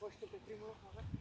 Хочете підтримувати?